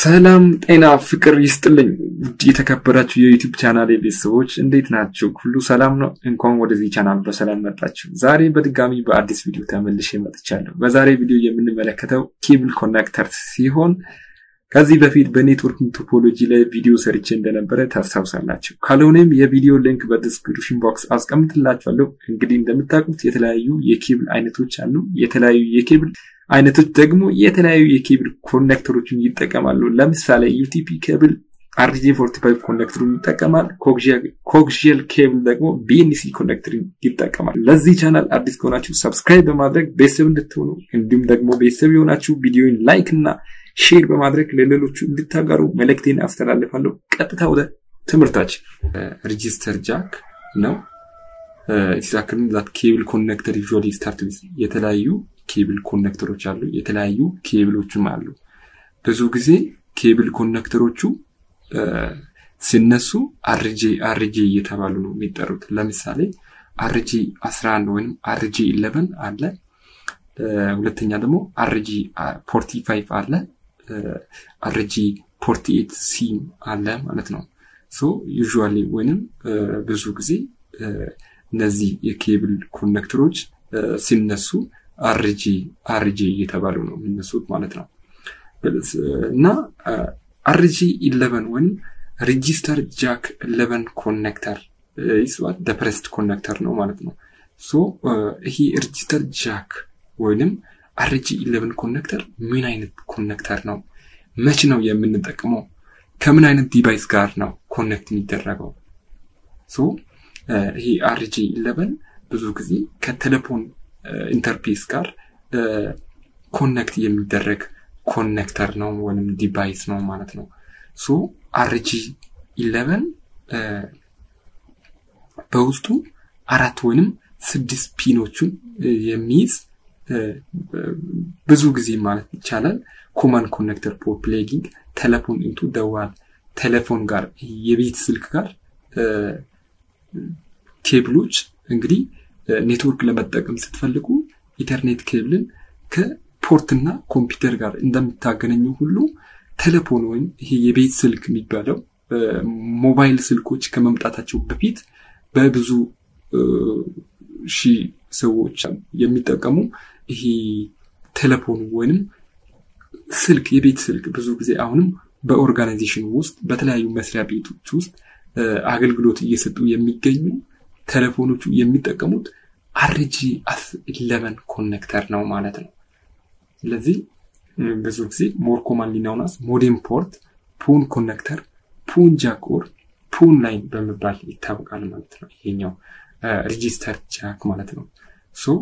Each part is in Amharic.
ሰላም ጤና ፍቅር ይስጥልኝ። ውድ የተከበራችሁ የ YouTube channel ቤተሰቦች እንዴት ናችሁ? ሁሉ ሰላም ነው? እንኳን ወደዚህ ቻናል በሰላም መጣችሁ። ዛሬ በድጋሚ በአዲስ ቪዲዮ ተመልሼ መጥቻለሁ። በዛሬ ቪዲዮ የምንመለከተው cable connector ሲሆን ከዚህ በፊት በ network topology ላይ ቪዲዮ ሰርቼ እንደነበረ ታስታውሳላችሁ። ካልሆነም የቪዲዮ link በ description box አስቀምጥላችኋለሁ። እንግዲህ እንደምታውቁት የተለያዩ የኬብል አይነቶች አሉ። የተለያዩ የኬብል አይነቶች ደግሞ የተለያዩ የ cable connector ኦችን ይጠቀማሉ። ለምሳሌ UTP cable RJ forty five connector ኡን ይጠቀማል። coaxial cable ደግሞ BNC connector ን ይጠቀማል። ለዚህ ቻናል አዲስ ከሆናችሁ subscribe በማድረግ ቤተሰብ እንድትሆኑ እንዲሁም ደግሞ ቤተሰብ የሆናችሁ ቪዲዮን like እና share በማድረግ ለሌሎቹ እንድታጋሩ መልእክቴን አስተላልፋለሁ። ቀጥታ ወደ ትምህርታችን registered jack ነው። That cable connector usually start የተለያዩ cable connector ኦች አሉ። የተለያዩ ኬብሎችም አሉ። ብዙ ጊዜ cable connector ኦቹ ሲነሱ RJ RJ እየተባሉ ነው የሚጠሩት። ለምሳሌ RJ 11 ወይም RJ 11 አለ። ሁለተኛ ደግሞ RJ forty five አለ። RJ forty eight C አለ ማለት ነው። So usually ወይንም ብዙ ጊዜ እነዚህ የ cable connector ኦች ሲነሱ RJ RJ እየተባሉ ነው የሚነሱት ማለት ነው። እና RJ eleven ወይም registered jack eleven connector is old deprecated connector ነው ማለት ነው። So ይሄ registered jack ወይንም RJ eleven connector ምን አይነት connector ነው? መች ነው የምንጠቅመው? ከምን አይነት device ጋር ነው connect የሚደረገው? So ይሄ RJ eleven ብዙ ጊዜ ከ telephone interface ጋር connect የሚደረግ connector ነው ወይም device ነው ማለት ነው። So RJ eleven በውስጡ አራት ወይንም ስድስት pin ኦቹን የሚይዝ ብዙ ጊዜ ማለት ይቻላል common connector for plugging telephone into the wall telephone ጋር የቤት ስልክ ጋር ኬብሎች እንግዲህ ኔትወርክ ለመጠቀም ስትፈልጉ ኢንተርኔት cable ን ከ port ና ኮምፒውተር ጋር እንደምታገናኙ ሁሉ ቴሌፎን ወይም ይሄ የቤት ስልክ የሚባለው ሞባይል ስልኮች ከመምጣታቸው በፊት በብዙ ሺህ ሰዎች የሚጠቀሙ ይሄ ቴሌፎን ወይንም ስልክ የቤት ስልክ ብዙ ጊዜ አሁንም በ organization ውስጥ በተለያዩ መስሪያ ቤቶች ውስጥ አገልግሎት እየሰጡ የሚገኙ ቴሌፎኖቹ የሚጠቀሙት RJ አስ eleven connector ነው ማለት ነው። ስለዚህ ብዙ ጊዜ more commonly known as modem port፣ phone connector፣ phone jack phone line በመባል ይታወቃል ማለት ነው። ይሄኛው register jack ማለት ነው። so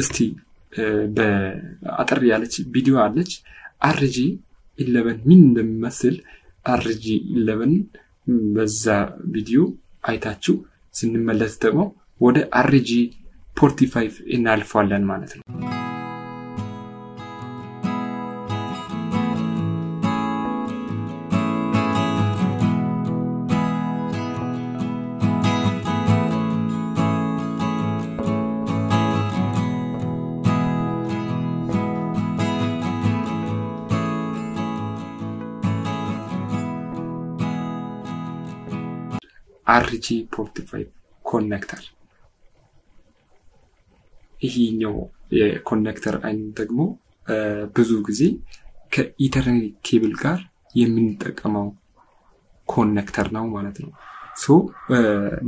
እስቲ በአጠር ያለች ቪዲዮ አለች RJ eleven ምን እንደሚመስል RJ eleven በዛ ቪዲዮ አይታችሁ ስንመለስ ደግሞ ወደ RJ forty five እናልፏለን ማለት ነው። RJ forty five connector ይሄኛው የ connector አይነት ደግሞ ብዙ ጊዜ ከኢንተርኔት ኬብል ጋር የምንጠቀመው connector ነው ማለት ነው። so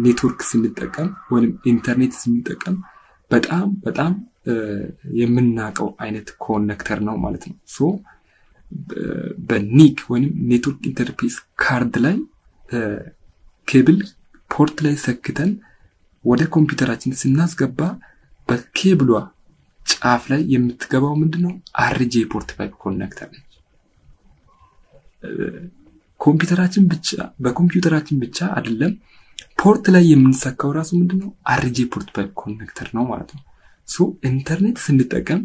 ኔትወርክ ስንጠቀም ወይም ኢንተርኔት ስንጠቀም በጣም በጣም የምናውቀው አይነት connector ነው ማለት ነው። so በ NIC ወይም network interface card ላይ ኬብል port ላይ ሰክተን ወደ ኮምፒውተራችን ስናስገባ በኬብሏ ጫፍ ላይ የምትገባው ምንድን ነው? RJ forty five connector ነች። ኮምፒውተራችን ብቻ በኮምፒውተራችን ብቻ አይደለም port ላይ የምንሰካው ራሱ ምንድን ነው? RJ forty five connector ነው ማለት ነው። so ኢንተርኔት ስንጠቀም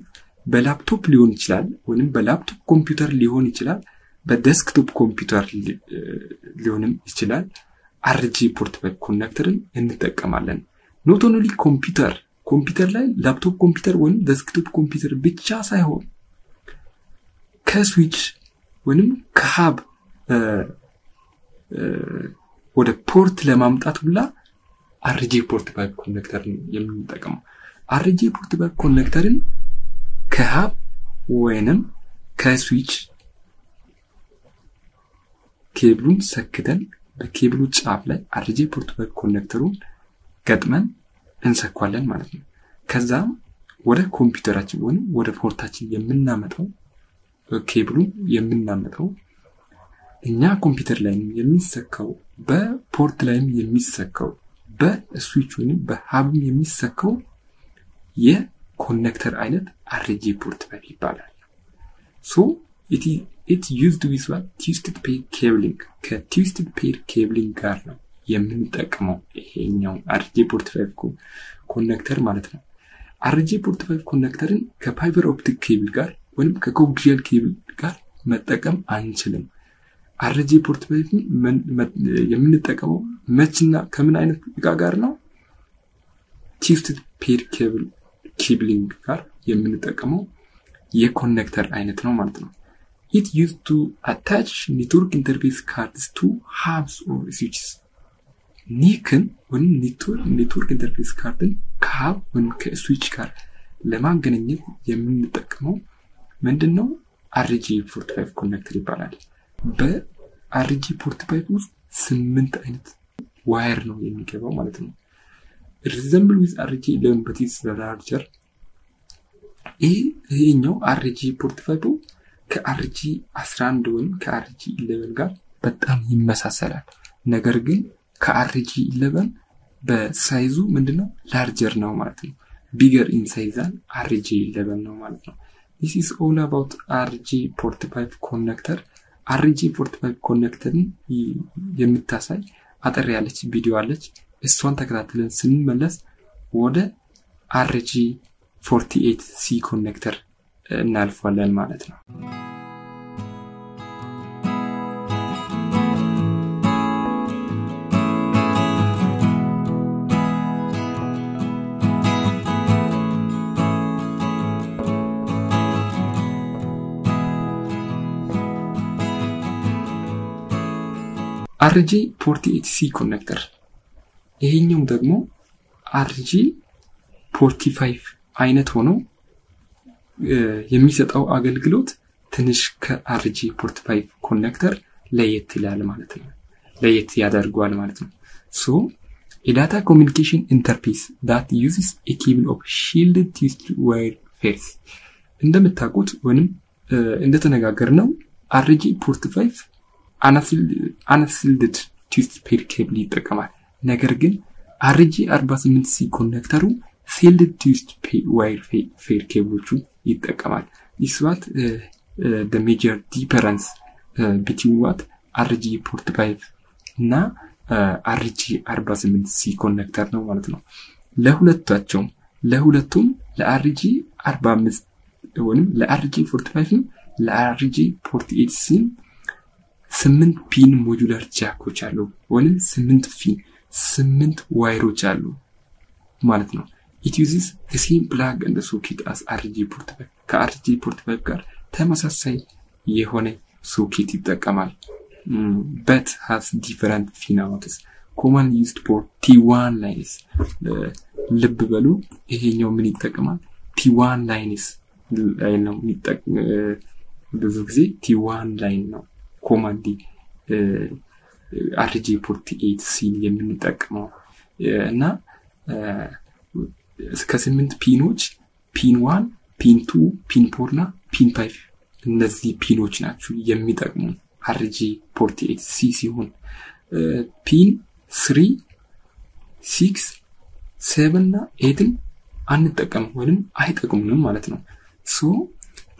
በላፕቶፕ ሊሆን ይችላል ወይም በላፕቶፕ ኮምፒውተር ሊሆን ይችላል፣ በዴስክቶፕ ኮምፒውተር ሊሆንም ይችላል። RJ forty connector ን እንጠቀማለን። not only ኮምፒውተር ኮምፒውተር ላይ ላፕቶፕ ኮምፒውተር ወይም ዴስክቶፕ ኮምፒውተር ብቻ ሳይሆን ከ switch ወይም ከ hub ወደ port ለማምጣት ሁላ RJ forty five connector ን የምንጠቀመው። RJ forty five connector ን ከ hub ወይንም ከ switch ኬብሉን ሰክተን በኬብሉ ጫፍ ላይ RJ forty connector ኡን ገጥመን እንሰኳለን ማለት ነው። ከዛም ወደ ኮምፒውተራችን ወይም ወደ port ኣችን የምናመጣው ኬብሉን የምናመጣው እኛ ኮምፒውተር ላይም የሚሰካው በ port ላይም የሚሰካው በ switch ወይም በ hub ም የሚሰካው የ connector አይነት RJ forty ይባላል። so it used with twisted pair cabling ከ twisted pair cabling ጋር ነው የምንጠቀመው ይሄኛው RJ forty connector ማለት ነው። RJ forty connector ን ከ fiber optic cable ጋር ወይም ከ coaxial cable ጋር መጠቀም አንችልም። RJ forty የምንጠቀመው መችና ከምን አይነት እቃ ጋር ነው? pair cable cabling ጋር የምንጠቀመው የ connector አይነት ነው ማለት ነው። it use to attach network interface cards to hubs or switches NIC ን ወይም network interface card ን ከ hub ወይም ከ switch ጋር ለማገናኘት የምንጠቀመው ምንድን ነው? RJ forty five connector ይባላል። በ RJ forty five ውስጥ ስምንት አይነት wire ነው የሚገባው ማለት ነው። resemble with RJ is larger። ይሄኛው RJ forty five ኡ ከ RJ 11 ወይም ከ RJ eleven ጋር በጣም ይመሳሰላል። ነገር ግን ከ RJ eleven በ size ኡ ምንድነው larger ነው ማለት ነው። bigger in size than RJ eleven ነው ማለት ነው። this is all about RJ forty five connector። RJ forty five connector ን የምታሳይ አጠር ያለች ቪዲዮ አለች። እሷን ተከታትለን ስንመለስ ወደ RJ 48 C connector እናልፋለን ማለት ነው። RJ 48 C connector ይሄኛው ደግሞ RJ 45 አይነት ሆኖ የሚሰጠው አገልግሎት ትንሽ ከ RJ forty five connector ለየት ይላል ማለት ነው። ለየት ያደርገዋል ማለት ነው። so የ data communication interface that uses a cable of shield twist wire pairs እንደምታውቁት ወይም እንደተነጋገርነው RJ forty five unshielded twist pair cable ይጠቀማል። ነገር ግን RJ 48 C connector ኡ shield twist wire pair ኬብሎቹ ይጠቀማል። this what major difference between what RJ forty five እና RJ 48 C connector ነው ማለት ነው። ለሁለታቸውም ለሁለቱም ለአርጂ 45 ወይም ለአርጂ 45 ለአርጂ 48 ሲም ስምንት ፒን ሞጁላር ጃኮች አሉ ወይም ስምንት pin ስምንት wire ኦች አሉ ማለት ነው። it uses same plug እንደ socket as RJ forty five ከ RJ forty five ጋር ተመሳሳይ የሆነ ሶኬት ይጠቀማል። but has different pinouts common used for T1 lines ልብ በሉ። ይሄኛው ምን ይጠቀማል? T1 lines ላይ ነው ብዙ ጊዜ T1 line ነው commonly RJ forty eight C ን የምንጠቀመው እና እስከ ስምንት pin ኦች pin one pin two pin four እና pin five እነዚህ pin ኦች ናቸው የሚጠቅሙ። RJ forty-eight C ሲሆን pin three six seven እና eight ን አንጠቀም ወይም አይጠቅሙንም ማለት ነው። so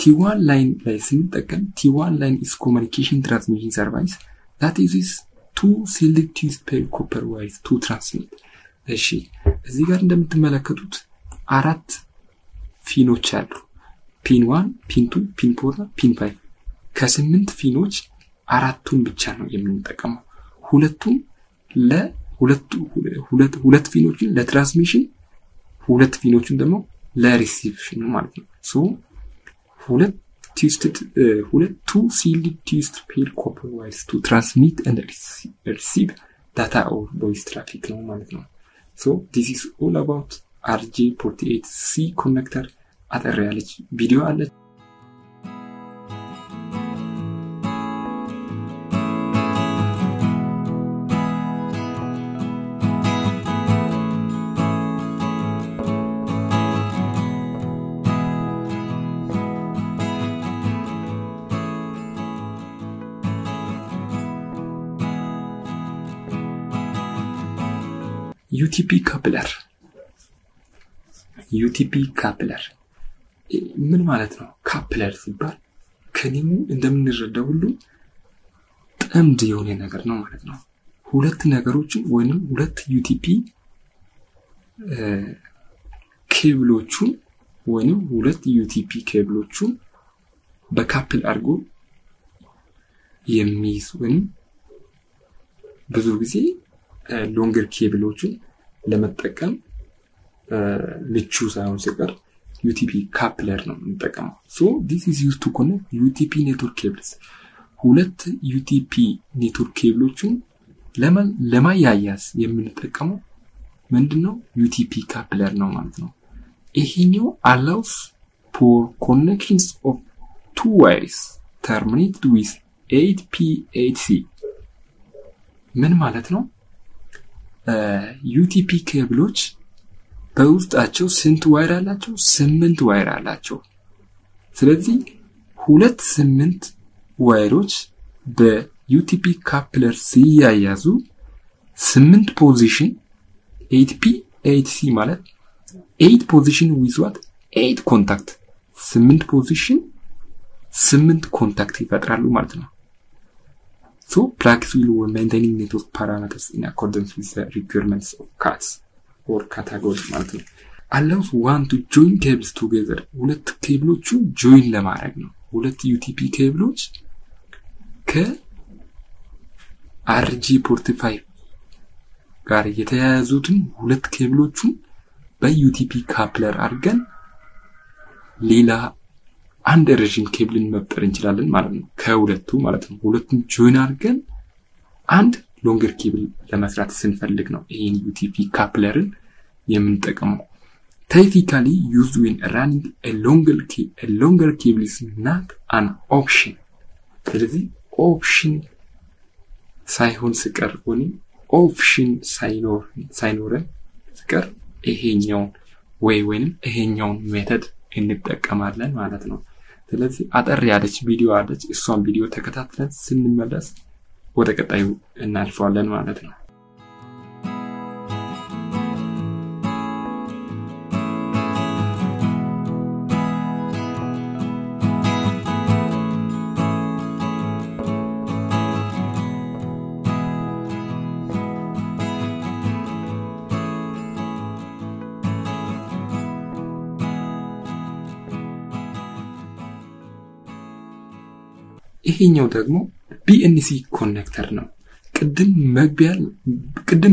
T1 line ላይ ስንጠቀም T1 line is communication transmission service that is two shielded twisted pair copper wires to transmit እሺ እዚህ ጋር እንደምትመለከቱት አራት pin ኖች አሉ። pin one pin two pin four pin five። ከስምንት pin ኖች አራቱን ብቻ ነው የምንጠቀመው። ሁለቱም ለሁለት pin ኖችን ለ transmission ሁለት pin ኖችን ደግሞ ለ reception ማለት ነው። so ሁለት ሁለቱ shielded twisted pair copper wires to transmit and receive data or voice traffic ነው ማለት ነው። so this is all about አርጄ ፖርቲ ኤይት ሲ ኮኔክተር አጠር UTP coupler UTP coupler ምን ማለት ነው? coupler ሲባል ከ name ኡ እንደምንረዳው ሁሉ ጥምድ የሆነ ነገር ነው ማለት ነው። ሁለት ነገሮችን ወይንም ሁለት UTP ኬብሎቹን ወይንም ሁለት UTP ኬብሎቹን በ couple አድርጎ የሚይዝ ወይም ብዙ ጊዜ longer ኬብሎችን ለመጠቀም ምቹ ሳይሆን ሲቀር UTP coupler ነው የምንጠቀመው። So this is used to connect UTP network cables ሁለት UTP network ኬብሎችን ለማያያዝ የምንጠቀመው ምንድነው? UTP coupler ነው ማለት ነው። ይሄኛው allows for connections of two wires terminated with eight P eight C ምን ማለት ነው? UTP ኬብሎች በውስጣቸው ስንት wire አላቸው? ስምንት wire አላቸው። ስለዚህ ሁለት ስምንት wire ኦች በ UTP coupler ሲያያዙ ስምንት position eight P eight C ማለት eight position with what eight contact ስምንት position ስምንት contact ይፈጥራሉ ማለት ነው። So plugs while maintaining network parameters in accordance with the requirements of CATs or categories ማለት ነው። allows one to join cables together ሁለት ኬብሎቹ join ለማድረግ ነው። ሁለት UTP ኬብሎች ከ RJ forty-five ጋር የተያያዙትን ሁለት ኬብሎቹን በ UTP coupler አድርገን ሌላ አንድ ረዥም ኬብልን መፍጠር እንችላለን ማለት ነው። ከሁለቱ ማለት ነው። ሁለቱን join አድርገን አንድ longer ኬብል ለመስራት ስንፈልግ ነው ይህን UTP coupler ን የምንጠቀመው። Typically used when running longer cable is not an option። ስለዚህ option ሳይሆን ሲቀር ወይም option ሳይኖረን ሲቀር ይሄኛውን ወይ ወይንም ይሄኛውን method እንጠቀማለን ማለት ነው። ስለዚህ አጠር ያለች ቪዲዮ አለች። እሷን ቪዲዮ ተከታትለን ስንመለስ ወደ ቀጣዩ እናልፈዋለን ማለት ነው። ይሄኛው ደግሞ BNC connector ነው። ቅድም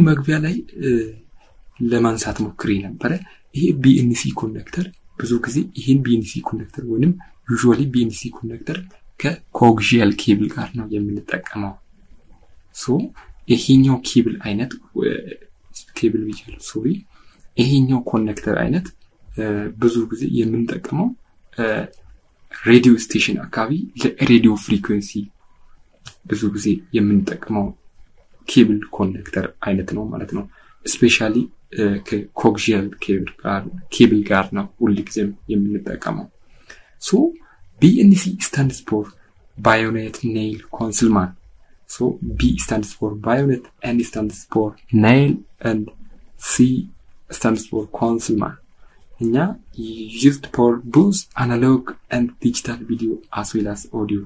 መግቢያ ላይ ለማንሳት ሞክሬ ነበረ። ይሄ BNC connector ብዙ ጊዜ ይህን BNC connector ወይንም usually BNC connector ከ coaxial cable ጋር ነው የምንጠቀመው። So ይሄኛው ኬብል አይነት ኬብል ብያለሁ፣ sorry። ይሄኛው connector አይነት ብዙ ጊዜ የምንጠቀመው radio station አካባቢ ለ radio frequency ብዙ ጊዜ የምንጠቀመው cable connector አይነት ነው ማለት ነው። specially ከ coaxial cable ጋር ነው ሁል ጊዜም የምንጠቀመው። So BNC stands for Bayonet Neill Concelman so B stands for Bayonet N stands for Neill and C stands for Concelman እኛ used for both analog and digital video as well as audio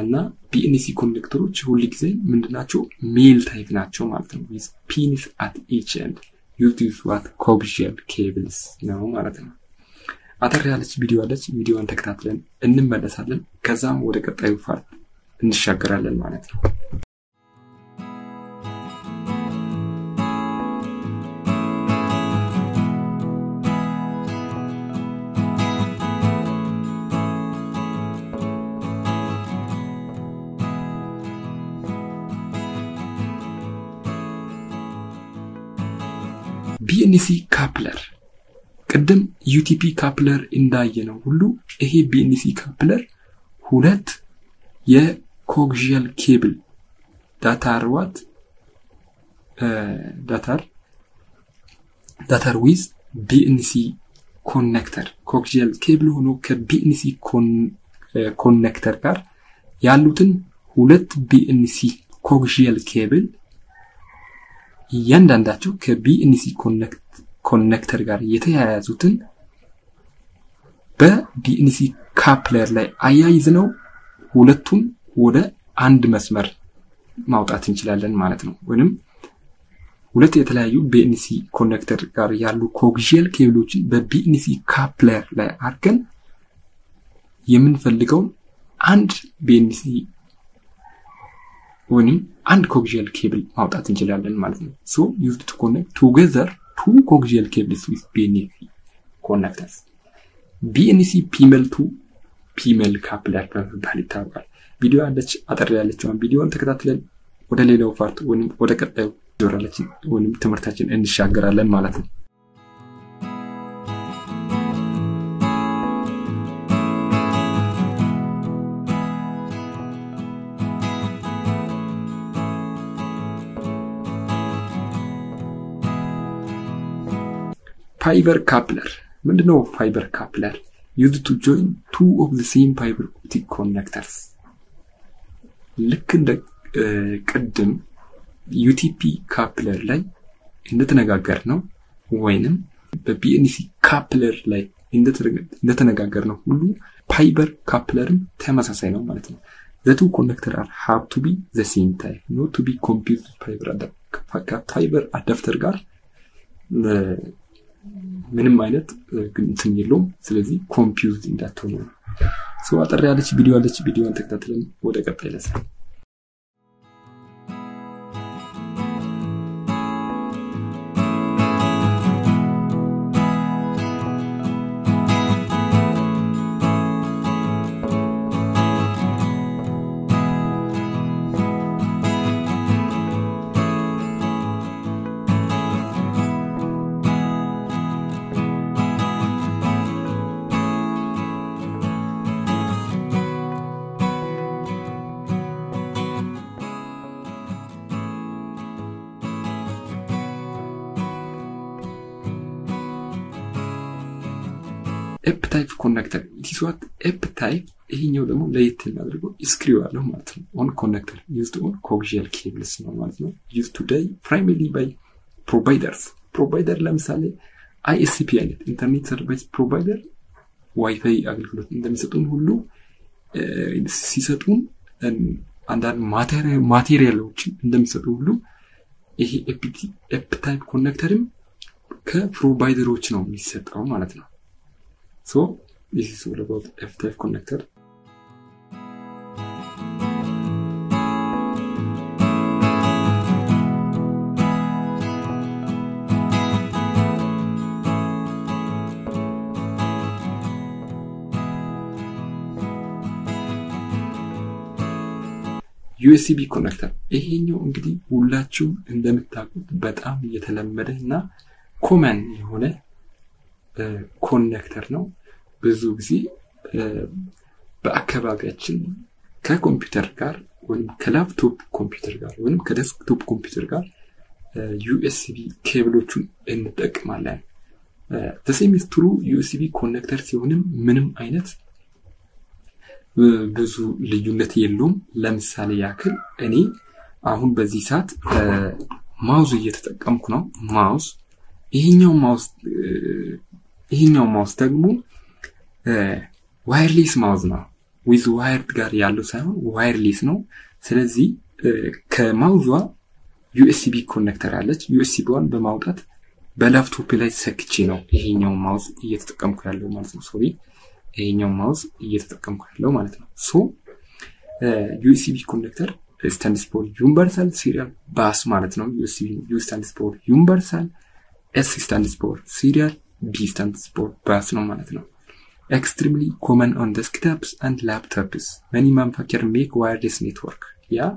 እና BNC connector ኦች ሁል ጊዜ ምንድናቸው? male type ናቸው ማለት ነው። with pins at each end with what coaxial cables ነው ማለት ነው። አጠር ያለች ቪዲዮ አለች። ቪዲዮን ተከታትለን እንመለሳለን። ከዛም ወደ ቀጣዩ part እንሻገራለን ማለት ነው። ቢኤንሲ ካፕለር። ቅድም ዩቲፒ ካፕለር እንዳየ ነው ሁሉ ይሄ ቢኤንሲ ካፕለር ሁለት የኮግዚያል ኬብል ዳታር ዋት ዳታር ዳታር ዊዝ ቢኤንሲ ኮኔክተር። ኮግዚያል ኬብል ሆኖ ከቢኤንሲ ኮኔክተር ጋር ያሉትን ሁለት ቢኤንሲ coaxial cable እያንዳንዳቸው ከ BNC connector ጋር የተያያዙትን በ BNC coupler ላይ አያይዘነው ሁለቱን ወደ አንድ መስመር ማውጣት እንችላለን ማለት ነው። ወይም ሁለት የተለያዩ BNC connector ጋር ያሉ coaxial ኬብሎችን በ BNC coupler ላይ አድርገን የምንፈልገውን አንድ BNC ወይም አንድ coaxial cable ማውጣት እንችላለን ማለት ነው። so used to connect together two coaxial cables with BNC connectors BNC female to female coupler በመባል ይታወቃል። ቪዲዮ ያለች አጠር ያለችውን ቪዲዮን ተከታትለን ወደ ሌላው part ወይም ወደ ቀጣዩ tutorial ኣችን ወይም ትምህርታችን እንሻገራለን ማለት ነው። fiber coupler ምንድነው? fiber coupler used to join two of the same fiber optic connectors ልክ እንደ ቅድም UTP coupler ላይ እንደተነጋገር ነው ወይንም በ BNC coupler ላይ እንደተነጋገር ነው ሁሉ fiber coupler ም ተመሳሳይ ነው ማለት ነው። the two connector are have to be the same type not to be confused ከ fiber adapter ጋር ምንም አይነት እንትን የለውም። ስለዚህ confuse እንዳትሆኑ ነው። አጠር ያለች ቪዲዮ አለች። ቪዲዮን ተከታትለን ወደ ቀጣይ lesson connector it's what F type ይሄኛው ደግሞ ለየት የሚያደርገው screw አለው ማለት ነው። on connector used on coaxial cables ነው ማለት ነው። used today primarily by providers provider ለምሳሌ ISP አይነት internet service provider ዋይፋይ አገልግሎት እንደሚሰጡን ሁሉ ሲሰጡን አንዳንድ material ኦችን እንደሚሰጡ ሁሉ ይሄ F type connector ም ከ provider ኦች ነው የሚሰጠው ማለት ነው። this is all about F-type connector. USB connector ይሄኛው እንግዲህ ሁላችሁም እንደምታውቁት በጣም የተለመደ እና common የሆነ connector ነው። ብዙ ጊዜ በአካባቢያችን ከኮምፒውተር ጋር ወይም ከላፕቶፕ ኮምፒውተር ጋር ወይም ከ desktop ኮምፒውተር ጋር USB cable ኦቹን እንጠቅማለን። ተሴሚስትሩ USB connector ሲሆንም ምንም አይነት ብዙ ልዩነት የለውም። ለምሳሌ ያክል እኔ አሁን በዚህ ሰዓት mouse እየተጠቀምኩ ነው። mouse ይሄኛው mouse ይሄኛው mouse ደግሞ wireless mouse ነው። with wired ጋር ያለው ሳይሆን wireless ነው። ስለዚህ ከ mouse ዋ USB connector አለች። USB ዋን በማውጣት በላፕቶፕ ላይ ሰክቼ ነው ይሄኛው mouse እየተጠቀምኩ ያለው ማለት ነው። sorry ይሄኛው mouse እየተጠቀምኩ ያለው ማለት ነው። so USB connector stands for universal serial bus ማለት ነው። U stands for universal፣ S stands for serial፣ B stands for bus ነው ማለት ነው። extremely common on desktops and laptops. Many manufacturers make wireless network. Yeah,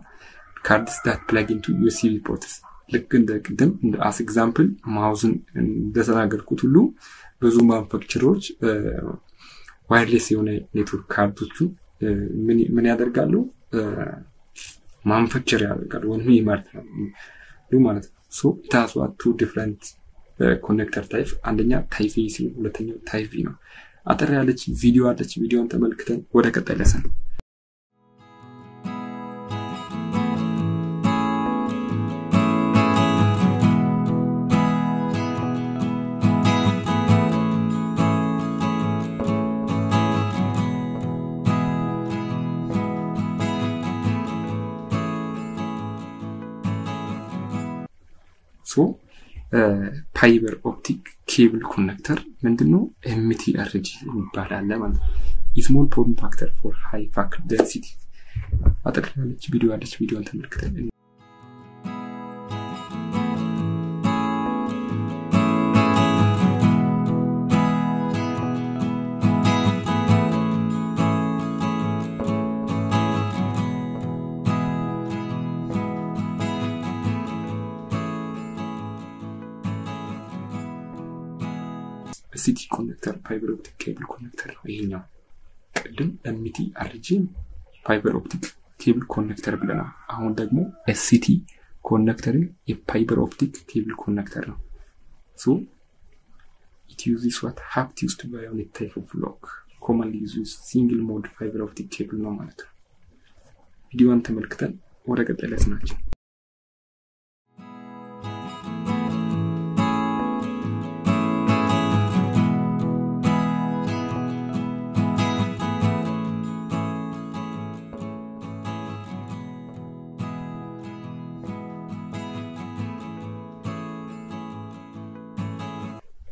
cards that plug into USB ports. ልክ እንደ ቅድም as example mouse ን እንደተናገርኩት ሁሉ ብዙ manufacturer ኦች wireless የሆነ network card ኦቹን ምን ያደርጋሉ? manufacture ያደርጋሉ ወይም ይመርት ነው ማለት ነው። so it has two different connector type፣ አንደኛ type ሲሆን ሁለተኛው type ነው። አጠር ያለች ቪዲዮ አለች። ቪዲዮን ተመልክተን ወደ ቀጣይ lesson so fiber optic cable connector ምንድን ነው? MT RJ ይባላል ማለት ነው። small form factor for high factor density። አጠር ያለች ቪዲዮ አለች። ቪዲዮን ተመልክተን ST connector fiber optic cable connector ነው ይሄኛው። ቅድም MT RJ fiber optic cable connector ብለናል። አሁን ደግሞ ST connector ን የ fiber optic cable connector ነው። so uses what half twist bayonet type of lock commonly uses single mode fiber optic cable ነው ማለት ነው። ቪዲዮን ተመልክተን ወደ ቀጣይ ላይ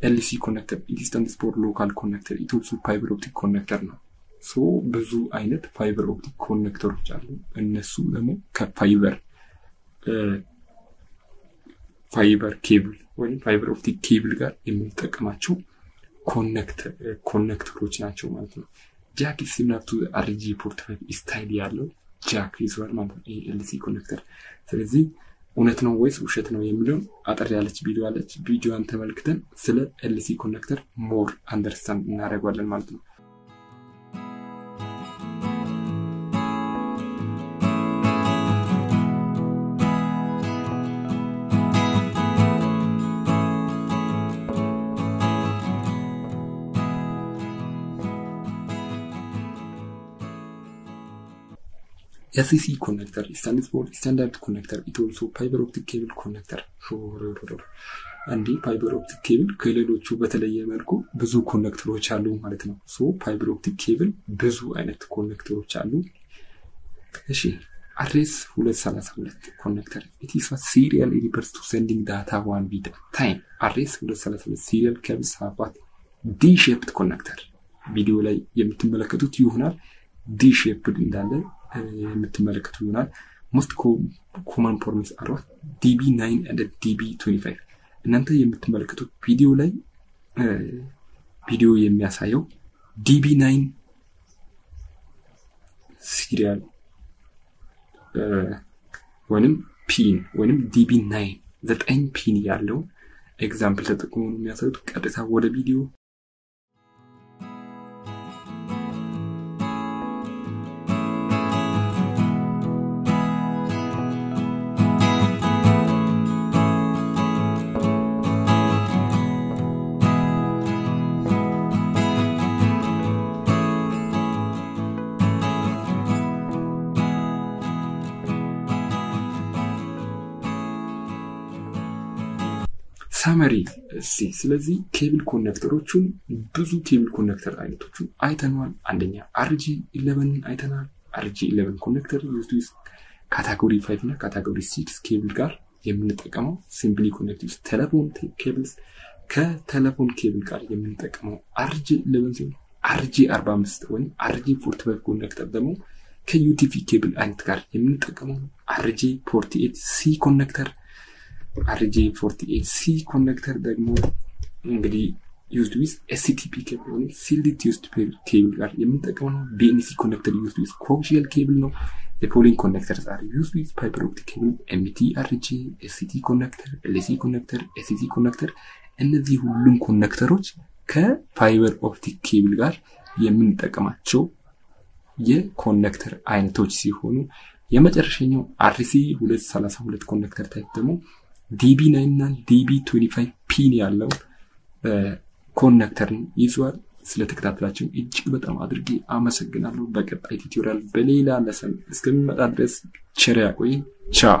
LC connector it stands for local connector it also fiber optic connector ነው። so ብዙ አይነት fiber optic connector ኦች አሉ። እነሱ ደግሞ ከ fiber fiber cable ወይም fiber optic cable ጋር የምንጠቀማቸው connector ኦች ናቸው ማለት ነው። jack similar to RJ forty style ያለው ጃክ ይዘዋል ማለት ነው LC connector። ስለዚህ እውነት ነው ወይስ ውሸት ነው የሚለውን አጠር ያለች ቪዲዮ አለች። ቪዲዮን ተመልክተን ስለ LC connector more understand እናደርገዋለን ማለት ነው። SC connector stands for standard connector it also fiber optic cable connector። እንዲህ fiber optic cable ከሌሎቹ በተለየ መልኩ ብዙ connector ኦች አሉ ማለት ነው። so fiber optic cable ብዙ አይነት connector ኦች አሉ። እሺ RS 232 connector it's serial refers to sending data one bit time RS 232 serial cables have a D shaped connector ቪዲዮ ላይ የምትመለከቱት ይሆናል። D shaped እንዳለ የምትመለከቱ ይሆናል። most common forms are what DB nine and DB twenty five እናንተ የምትመለከቱት ቪዲዮ ላይ ቪዲዮ የሚያሳየው DB nine serial ወይንም pin ወይንም DB nine ዘጠኝ pin ያለው ኤግዛምፕል ተጠቅሞ የሚያሳዩት። ቀጥታ ወደ ቪዲዮ summary እሺ ስለዚህ cable connector ኦቹን ብዙ cable connector አይነቶቹን አይተነዋል። አንደኛ RJ eleven ን አይተናል። RJ eleven connector use category five እና category six cable ጋር የምንጠቀመው simply connected telephone cables ከ telephone cable ጋር የምንጠቀመው RJ eleven ሲሆን RJ አርባ አምስት ወይም RJ forty five connector ደግሞ ከ UTP cable አይነት ጋር የምንጠቀመው RJ forty eight C connector RJ forty eight C connector ደግሞ እንግዲህ used with STP cable ወይም shielded twisted cable ጋር የምንጠቀመው ነው። BNC connector used with coaxial cable ነው። following connectors are used with fiber optic cable MT RJ፣ SC connector፣ LC connector፣ ST connector እነዚህ ሁሉም connector ኦች ከ fiber optic cable ጋር የምንጠቀማቸው የ connector አይነቶች ሲሆኑ የመጨረሻኛው RS 232 connector type ደግሞ DB nine DB 25 pin ያለው connector ን ይዟል። ስለተከታተላችሁ እጅግ በጣም አድርጌ አመሰግናለሁ። በቀጣይ tutorial በሌላ lesson እስከሚመጣ ድረስ ቸር ያቆይ። ቻው